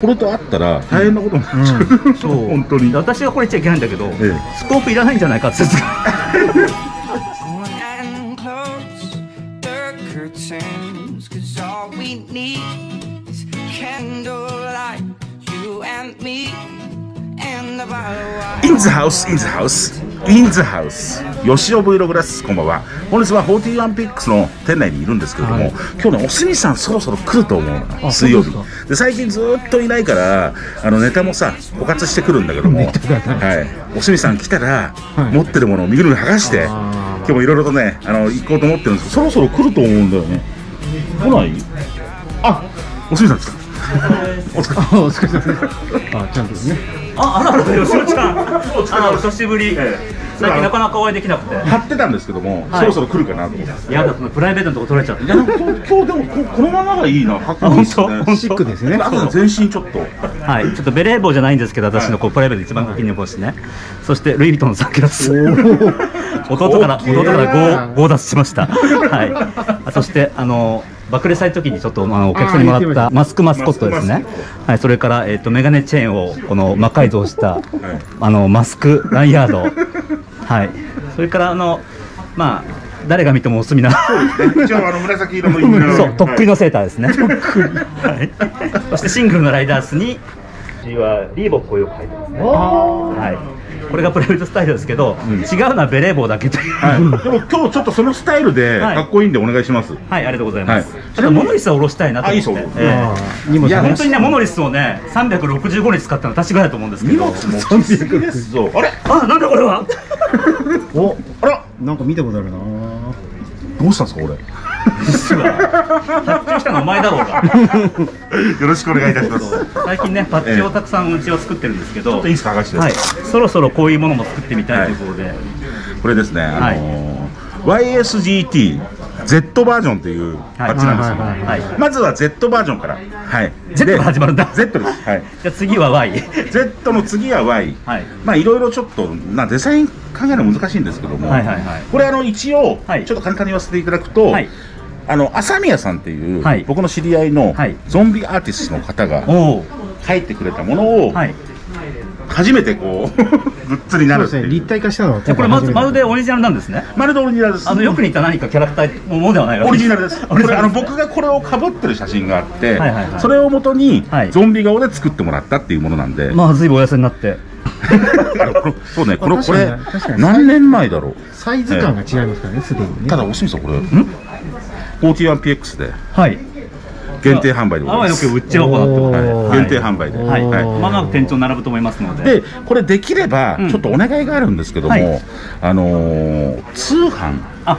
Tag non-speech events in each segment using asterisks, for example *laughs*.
これとあったら大変なことになっちゃう、うん。う、そう。本当に。私はこれ言っちゃいけないんだけど、ええ、スコープいらないんじゃないかって説がインズハウスインズハウス in the house, in the house 吉尾 Vlog ですこんばんは。本日は41ピックスの店内にいるんですけれども、はい。今日ねおすみさんそろそろ来ると思うのあ水曜日。でで最近ずーっといないからあのネタもさ枯渇してくるんだけども、はい、おすみさん来たら、はい。持ってるものを見るの剥がして今日もいろいろとねあの行こうと思ってるんですけどそろそろ来ると思うんだよね。来ない？あおすみさん来たお疲れあお疲れ様です。あちゃん。とねああらあら吉尾ちゃんあらお久しぶり、最近なかなかお会いできなくて。貼ってたんですけども、はい。そろそろ来るかなと思って。いやだそのプライベートのとこ取れちゃって。いやでも今日でもここのままがいいな。かっこいいですね。あ本当シックですね。あとね全身ちょっと。はい、ちょっとベレー帽じゃないんですけど、私のこうプライベートで一番お気に入りの帽子ね。そしてルイ・ヴィトンのサングラス。弟から、弟から強強奪しました。はい。あそして、あの、爆裂祭の時にちょっと、あの、お客さんにもらったマスクマスコットですね。はい、それから、えっ、と、メガネチェーンを、この魔改造した、あの、マスクライヤード。はい。それから、あの、まあ、誰が見てもお墨な。一応あの *laughs* 紫色のそう、とっくりのセーターですね。はい。そしてシングルのライダースに、私はリーボックをよく履いてますね。はい。これがプライベートスタイルですけど、違うのはベレー帽だけという。はい、でも今日ちょっとそのスタイルではい。かっこいいんでお願いします、はい、ありがとうございます。はい。ちょっとモノリスは下ろしたいなと思って。あいいそう。えー荷物いや、ね本当にね、モノリスをね、365日使ったの私ぐらいだと思うんですけど。荷物持ちすぎですぞあれ？あ、なんだこれは。*laughs* お。あらなんか見たことあるな。どうしたんですかこれ？実は。発注したのはお前だろうが。*laughs* よろしくお願いいたします。ちょ最近ね、パッチをたくさんうちは作ってるんですけど。っといいですか剥がして、はい、そろそろこういうものも作ってみたいということで、これですねあのー YSGT Z バージョンというパッチなんですよ、はいはいはいまずは Z バージョンから。はい。Z が始まるんだ。Z です。はい。*laughs* じゃあ次は Y Z の次は Y、はい。まあいろいろちょっとなデザイン考えるの難しいんですけども、はいはいはい。これあの一応、はい。ちょっと簡単に言わせていただくと、はいあの朝宮さんっていう、はい。僕の知り合いのはい。ゾンビアーティストの方が書いてくれたものを、はい。初めてこう *laughs* グッズになるね。立体化したのはこれまずまるでオリジナルなんですね。まるでオリジナルです。あのよく似た何かキャラクターものではないオリジナルです。*laughs* これあの僕がこれをかぶってる写真があって、はいはいはい。それをもとに、はい。ゾンビ顔で作ってもらったっていうものなんで、まあずいぶんお痩せになって。*laughs* そうね、これこれ何年前だろう？サイズ感が違いますからねすでにね。ただおすみさんこれ、41px ではい。限定販売でございます。あわよく売っちゃおうかなってこと。で、はい限定販売で。はい、はい。まもなく店長に並ぶと思いますので。でこれできればうん。ちょっとお願いがあるんですけども、はい。あのー通販。あ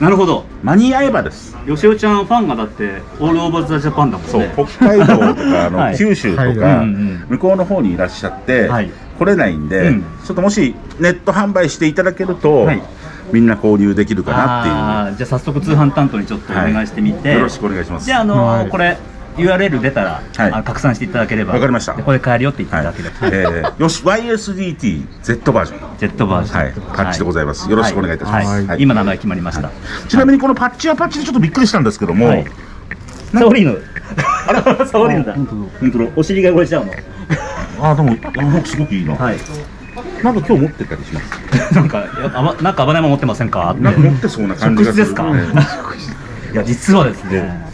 なるほど。間に合えばです。吉尾ちゃんファンがだってオールオーバーザジャパンだもんそうね北海道とかあの、*laughs* はい。九州とか、はいうんうん。向こうの方にいらっしゃって、はい。来れないんで、うん。ちょっともしネット販売していただけると、はいみんな購入できるかなっていう。じゃあ早速通販担当にちょっとお願いしてみて、よろしくお願いします。じゃあ、あのーはい。これ URL 出たら、はい。あ拡散していただければ。わかりました。でこれ買えるよって言っていはいただければ、えーよし YSDT Z バージョン。ジェットバージョン、はい。パッチでございます。よろしくお願いいたします。はい。はい。今名前決まりました、ちなみにこのパッチはパッチでちょっとびっくりしたんですけども、はい。サオリーヌ *laughs* サオリーヌだ。本当だ。お尻が汚れちゃうの。あでもすごくいいな、はいなんか今日持ってたりします？*laughs* なんかあばなんか危ないもの持ってませんか？なんか持ってそうな感じがする。職質ですか？え *laughs* いや実はですね。え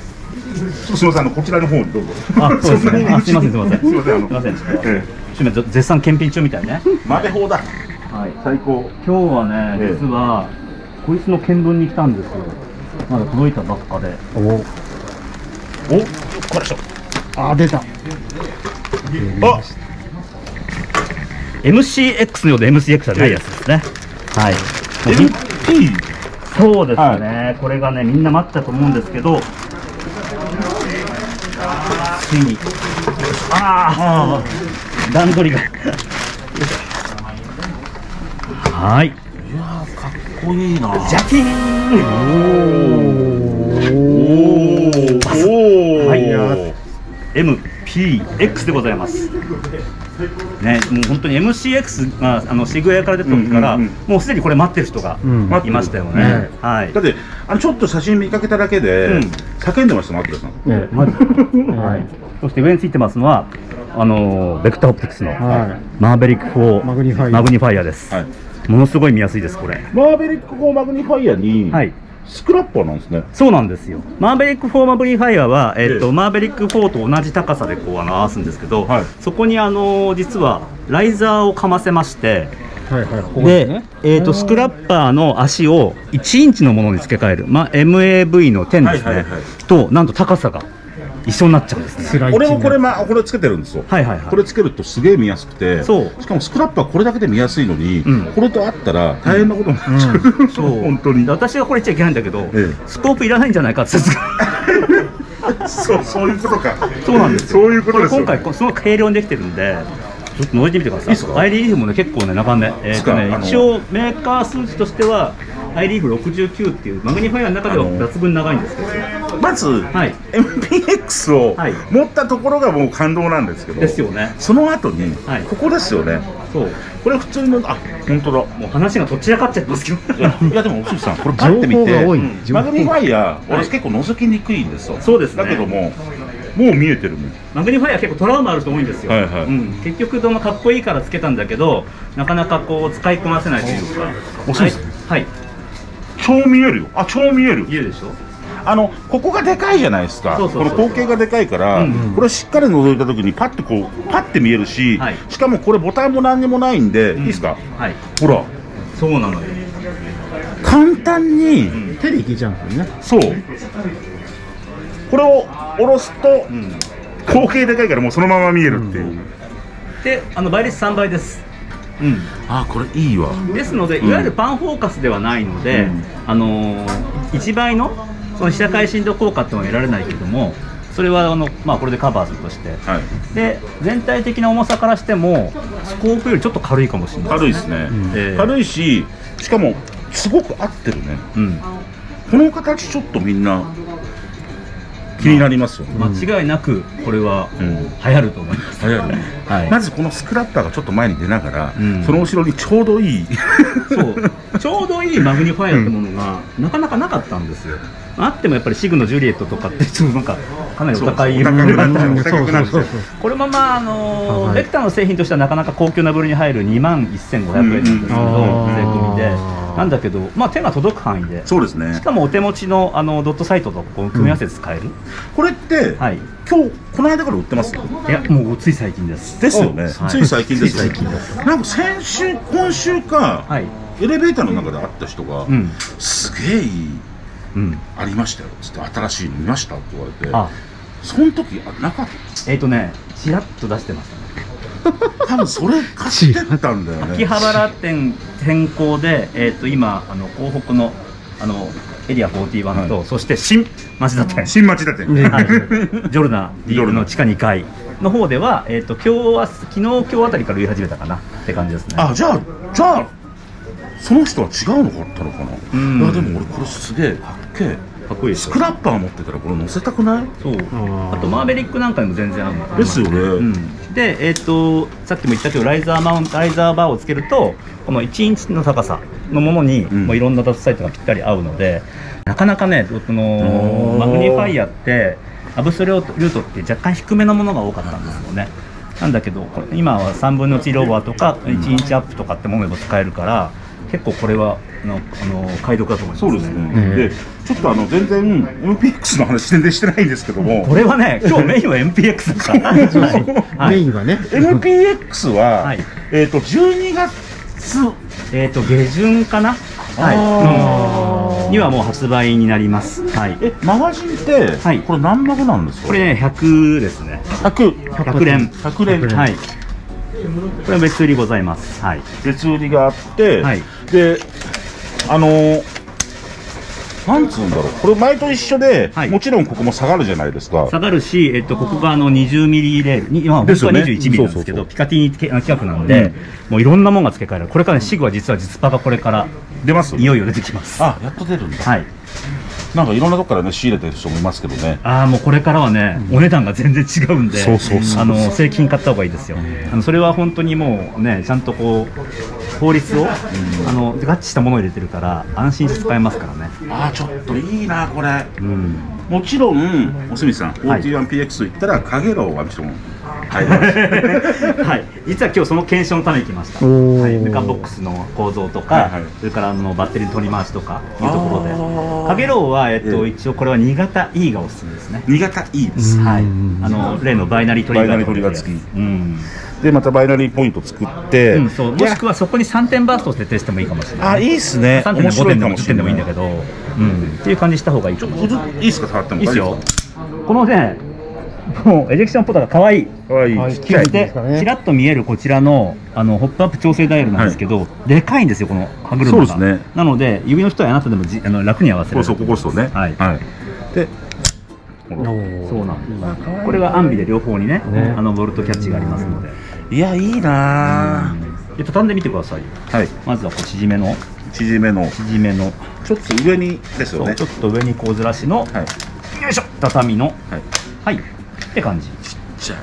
ちょっとすみませんあのこちらの方にどうぞ。あ *laughs* そうですね。あすいませんすいません。すいませんあの。すいません。え今絶賛検品中みたいね豆法だはい最高今日はね、ええ実はこいつの見聞に来たんですよまだ届いたばっかでおおこれしょあ出たあ MCX のようで MCX じゃないやつですね。はい。MP そうですね、これがねみんな待ってたと思うんですけど。ついに。ああ段取りが。はい。いやーかっこいいな。ジャキーン。おー。おー。はい。MPX でございますね、もう本当に MCX があの SIG AIR から出た時から、うんうんうんもうすでにこれ待ってる人がうんいましたよね。ねはいだ。ってあのちょっと写真見かけただけで、うん叫んでましたもんアキラさんねまず、*laughs* はい。そして上についてますのは、あの Vector Optics のはマーベリック4 magnifier magnifier です。はいものすごい見やすいですこれ。マーベリック4 magnifier に、はい。スクラッパーなんですね。そうなんですよ。マーベリック4マグニファイアは、えっ、と、ええマーベリック4と同じ高さでこうあの合わすんですけど、はい。そこにあの実はライザーをかませまして、い。はいはい。ここで、ね。えっ、とスクラッパーの足を1インチのものに付け替える、まあ MAV の10ですね、はいはいはい。となんと高さが一緒になっちゃうんですね。俺もこれ、まあ、これつけてるんですよ、はいはいはい。これつけるとすげえ見やすくてそう。しかもスクラッパーこれだけで見やすいのに、うん。これとあったら大変なことになっちゃう、そう。*laughs* 本当に。で私がこれ言っちゃいけないんだけど、ええ。スコープいらないんじゃないかって説がそうそういうことか。そうなんですよ。そういうことですよ。これ今回こうすごく軽量にできてるんでちょっと覗いてみてください。いいっすか？アイリーフもね結構ね長め、えーとね一応メーカー数値としてはアイリーフ69っていうマグニファイアの中では抜群長いんですけど。まず、はい。MPX をはい。持ったところがもう感動なんですけど、ですよね。その後に、はい。ここですよね。そう。これ普通のあ本当だ。もう話がとっちらかっちゃいますけど。いやいやでもおすぎさんこれパッて見情報が多い。てマグニファイアはい。俺結構覗きにくいんですよ。そうですね。だけどももう見えてる。もんマグニファイア結構トラウマある人多いんですよ、はいはい。うん、結局どのかっこいいからつけたんだけどなかなかこう使いこなせないというか。おすはい、はい、超見えるよ。あ超見える。言うでしょ？あのここがでかいじゃないですか。そうそうそうこの口径がでかいから、うんこれしっかり覗いた時にパッてこうパッて見えるし、はい。しかもこれボタンも何にもないんで、うん。いいですか？はい。ほら。そうなのよ。簡単に、手でいけちゃうんですよね。そう。これを下ろすと、うん。口径でかいからもうそのまま見えるっていう、であの倍率3倍です、うん、あこれいいわ。ですので、うん。いわゆるパンフォーカスではないので、うん。あのー、1倍のその被写界振動効果っていうのは得られないけどもそれはあの、まあ、これでカバーするとして。はい。で全体的な重さからしてもスコープよりちょっと軽いかもしれない。軽いですね、ええ。軽いししかもすごく合ってるね。うん、この形ちょっとみんな気になりますよね、間違いなくこれはうん。流行ると思います、流行るね。はい。まずこのスクラッパーがちょっと前に出ながら、うん。その後ろにちょうどいいそう。*laughs* ちょうどいいマグニファイアってものがなかなかなかったんですよ。あってもやっぱりシグのジュリエットとかってちょっとなんかかなりお高いこれもまああのーはいベクターの製品としてはなかなか高級な部類に入る2万1500円なんですけど、うん。税込みでなんだけど、まあ、手が届く範囲で。そうですね。しかもお手持ちのあのドットサイトとこう組み合わせて使える、これって、はい。今日この間から売ってますよいやもうつい最近です。ですよね、はい。つい最近ですよね。つい最近です。なんか先週今週か、はい。エレベーターの中で会った人が、うん。すげえいいうん。ありましたよ。つって新しいの見ましたって言われて。あ。その時あなかっえっ、とねちらっと出してましたね。た *laughs* 多分それ買ってったんだよね。秋葉原店転校で、えー、と今あの港北のあのエリア41と、はい。そして新町田店。新町だって、ねはい、*laughs* ジョルナディールの地下2階の方では、えー、と今日は昨日今日あたりから売り始めたかなって感じですね。あじゃあじゃあその人は違うの買ったのかな、うん。いやでも俺これすげえかっけえかっこいいですよスクラッパー持ってたらこれ乗せたくない？そう。ああとマーベリックなんかにも全然あるのですよね、うん、で、えー、とさっきも言ったけどライザーマウンライザーバーをつけるとこの1インチの高さのものに、ん。もういろんなダットサイトがぴったり合うのでなかなかねこのマグニファイアってアブソリュートって若干低めのものが多かったんですよね。なんだけど今は3分の1ローバーとか1インチアップとかってものでも使えるから結構これはあのあの解読だと思いますそうですね、うんでちょっとあの全然 MPX の話全然してないんですけども。これはね *laughs* 今日メインは MPX だから。はい。メインはね。MPX は、はい。えっ、と12月えっ、と下旬かな？あはい、うんにはもう発売になります。はい。えマガジンって、はい。これ何マグなんですか？これね100ですね。100 100連。100連。100はいこれは別売りございます。はい。別売りがあって、はい。であのーなんつうんだろう。これ前と一緒で、はい。もちろんここも下がるじゃないですか。下がるし、えっと、ここがあの20ミリレール。に、まあ、ですよね。本当は21ミリなんですけど、そうそうそう。ピカティニ企画なんで、もういろんなものが付け替えられる。これからね、シグは実は実パがこれから出ますいよいよ出てきます。あやっと出るんだ。はい。なんかいろんなとこからね仕入れてる人もいますけどね。ああもうこれからはね、お値段が全然違うんでそうそうそうあの正規品買った方がいいですよ、あのそれは本当にもうねちゃんとこう法律を、あの合致したものを入れてるから安心して使えますからね。ああちょっといいなこれ。うん。もちろんおすみさんはい。41PX と言ったらかげろうはもちろん *laughs* はい、実は今日その検証のために来ました、はい、メカボックスの構造とか、はいはい。それからあのバッテリーの取り回しとかいうところで。かげろうは、えっとええ。一応これは2型 E がおすすめですね、新潟いいです。はい、あうんの例のバイナリートリガーバイナリートリガー付き。うん。でまたバイナリーポイント作って、うん、そう。もしくははそこに3点バーストを設定してもいいかもしれない、あいいっすね。3点でも5面白い点でも10点でかもいもいいんだけど、うん、っていう感じにした方がいいと思うほどい。いっすか触っても。いいですよこのねもうエジェクションポットが可愛い。かわい。い。はいちらっと見えるこちらのあのホップアップ調整ダイヤルなんですけど、でかいんですよこの歯車が。そうですね。なので指の太いあなたでもじあの楽に合わせる。これそうここそうね。はい。でほらそうなんです。これがアンビで両方にねね。あのボルトキャッチがありますので。いやいいなで畳んでみてくださいはい。まずはこう縮めの。縮めの。縮めの。ちょっと上にですよね。そうちょっと上にこうずらしの、はい。よいしょ。畳の。はい。はいって感じ。ちっちゃい。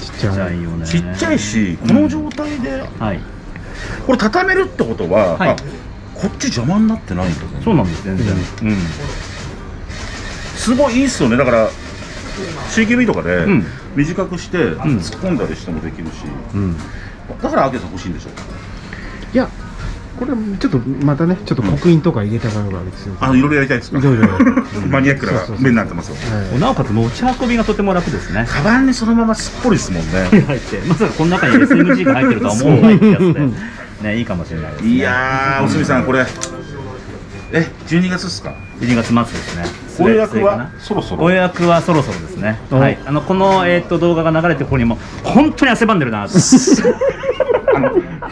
ちっちちゃゃいいよね。ちっちゃいしこの状態で。はい。これ畳めるってことは、はい。あこっち邪魔になってないんだ。ねそうなんです全然。うん、すごいいいっすよね。だから CQB とかでうん。短くして突っん込んだりしてもできるし、うん。だからアケさん欲しいんでしょ？いやこれちょっとまたねちょっと刻印とか入れたがあるんですよ。あのいろいろやりたいですか？いろいろマニアックな目になってますよはい。なおかつ持ち運びがとても楽ですね。カバンにそのまますっぽりですもんね。入ってまさかこの中に SMG が入ってるとは思わないってやつで。ねいいかもしれないですね。いやーおすみさんこれ。え12月ですか？12月末ですね。ご予約は？そろそろ。ご予約はそろそろですね。お。はい。あのこの、えー、と動画が流れてる頃にも本当に汗ばんでるなと *laughs*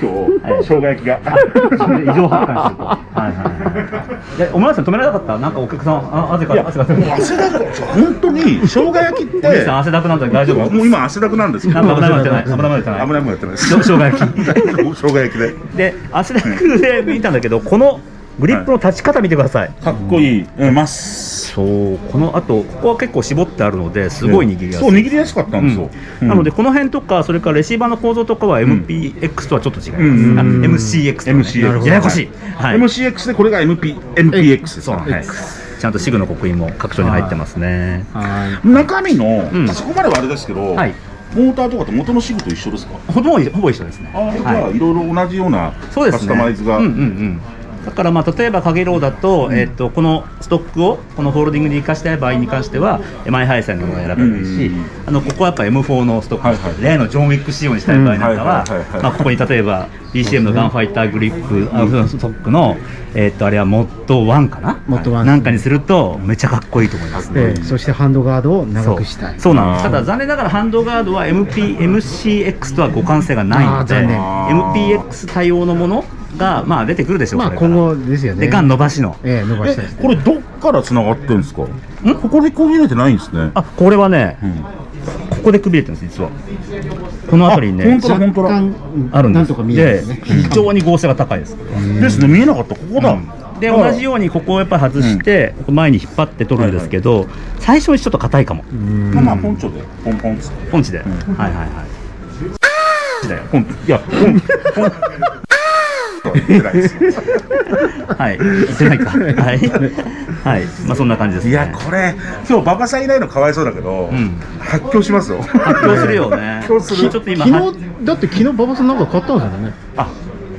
今日、はい生姜焼きが異常発汗してると。はいはいはい。でお前さん止められなかった？なんかお客さんあ汗か汗か汗だく本当に生姜焼きってさん汗だくなんだ大丈夫？もう今汗だくなんですけど。危ないもんやってない。危ないもんやってない。危ないもんやってない。生姜焼き生姜焼きで。で汗だくで見たんだけどこのグリップの立ち方見てください、かっこいい、うん、ますそうこのあとここは結構絞ってあるのですごい握りやすい、そう握りやすかったんですよ、うん。なのでこの辺とかそれからレシーバーの構造とかは MPX とはちょっと違います、うん。あ MCX とかね MCX ややこしい、はい。MCX でこれが MP MPX ですそうなんではい。す、ちゃんとシグの刻印も各所に入ってますね。は中身の、うん。そこまではあれですけど、はい。モーターとかと元のシグと一緒ですか？ほぼほぼ一緒ですね。あーじゃあ、はい。いろいろ同じようなカスタマイズが、うんうんうんだからまあ例えばかげろうだと,、えっとこのストックをこのホールディングに生かしたい場合に関しては前配線のものを選べばいいし、うんあのここはやっぱ M4 のストック、例のジョンウィック仕様にしたい場合なんかはまあここに例えば BCM のガンファイターグリップ、あストックのえっとあれはモッド1かな？モッド1なんかにするとめっちゃかっこいいと思います。い、ね。ええそしてハンドガードを長くしたい。そう。なんです。ただ残念ながらハンドガードは MP MCX とは互換性がないので MPX 対応のものがまあ出てくるでしょうまあ今後ですよね。でガン伸ばしの。ええ伸ばしたいえですね。これどっから繋がってるんですか？ここでこう入れてないんですね。あこれはね、ん。ここでくびれてるんです実は。この辺りにね。あ本当だ本当だ。あるんです。ですね。で非常に合成が高いです、ですね見えなかった。ここだ、で同じようにここをやっぱり外して、前に引っ張って取るんですけど、最初にちょっと硬いかも、まあまあポンチョで。ポンポンポンチで、はいはいはい。だよ。ポンいやポンポンとは言ってないですよ。*laughs* はい。言ってないか。はい。はい。まあそんな感じですね。いやこれ今日馬場さんいないのかわいそうだけど、ん。発狂しますよ。発表するよね。*laughs* 発狂する。ちょっと今昨日だって昨日馬場さんなんか買ったんですよね。あ。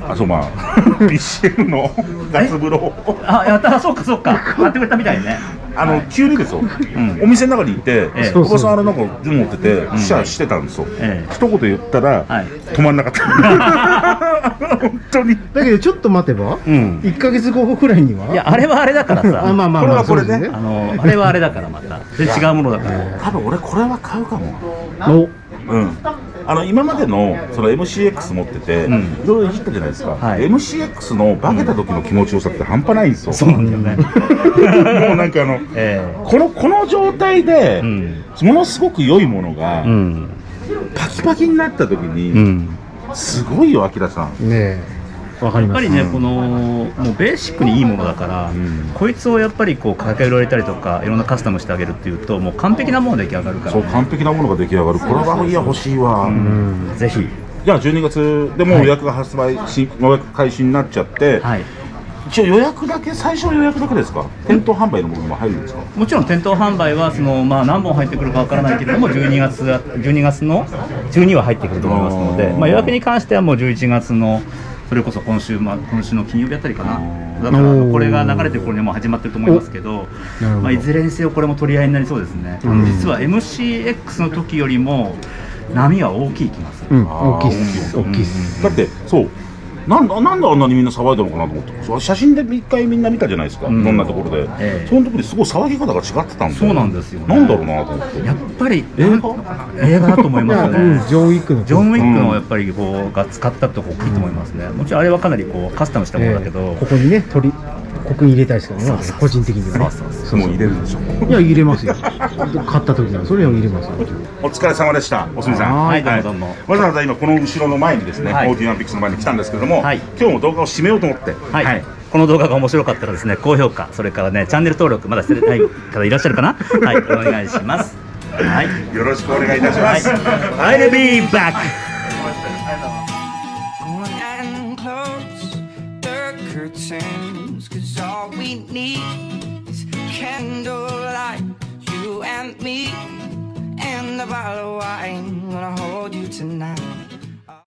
あそうまあ *laughs* BCM の夏風呂あやった。そうかそうか。買ってくれたみたいねあの、急にですよ、ん。お店の中にいて、ええ。おばさんあれなんか銃持ってて、シャーしてたんですよ、ええ。一言言ったら、はい。止まんなかった。*laughs* 本当に。だけどちょっと待てば、うん。1か月後くらいにはいやあれはあれだからさ。あまあまあこれまあはこれね。あのあれはあれだからまた。違うものだから。多分俺これは買うかも。お。うんあの今までのその MCX 持ってて、うん。いろいろいじったじゃないですか、はい。MCX の化けた時の気持ちよさって半端ないんですよ、そうなんだよね。*laughs* もうなんかあのえこのこの状態でものすごく良いものが、うん。パキパキになった時に、うん。すごいよ、アキラさん。ねわかりますやっぱりね、うん。このもうベーシックにいいものだから、ん。こいつをやっぱりこう掛け売られたりとかいろんなカスタムしてあげるっていうともう完璧なもの出来上がるから、そう完璧なものが出来上がる。これはいや欲しいわ、うん。ぜひ。じゃあ12月でもう予約が発売し、予約開始になっちゃって、はい。一応予約だけ最初の予約だけですか？店頭販売のものも入るんですか？もちろん店頭販売はその、まあ、何本入ってくるかわからないけれども12月は12月の12は入ってくると思いますのでまあ、予約に関してはもう11月のそれこそ今週、まあ、今週の金曜日あたりかな。だからこれが流れてる頃にはもう始まってると思いますけどど。まあ、いずれにせよこれも取り合いになりそうですね、あの実は MCX の時よりも波は大きい気がする、うん、大きいっす。大きいっす。だってそうなんだなんであんなにみんな騒いだのかなと思って。そう写真で一回みんな見たじゃないですか、うん。いろんなところで、ええ。その時にすごい騒ぎ方が違ってたんで。そうなんですよね。なんだろうなと思って。やっぱり映画？映画だと思いますね、うん、ジョン・ウィックの。ジョン・ウィックうん。のやっぱりこうが使ったとこ大きいと思いますね、もちろんあれはかなりこうカスタムしたものだけど、ええ。ここにね、取り、ここに入れたいですからね、私個人的にはね。そうそうもう入れるでしょ。いや、入れますよ。買った時は、それは入れますよ。お疲れ様でしたおすみさん。はい。どうもどうも。わざわざ今この後ろの前にですね、はい。オーディオアンピックスの前に来たんですけども、はい。今日も動画を締めようと思って。はい、この動画が面白かったらですね高評価それからねチャンネル登録まだしてない方いらっしゃるかな？はい。お願いします。はい。よろしくお願いいたします、I'll be back Go and we need is candlelight, you and me, and a bottle of wine. Gonna hold you tonight.